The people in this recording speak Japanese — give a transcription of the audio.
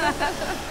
ハハハハ!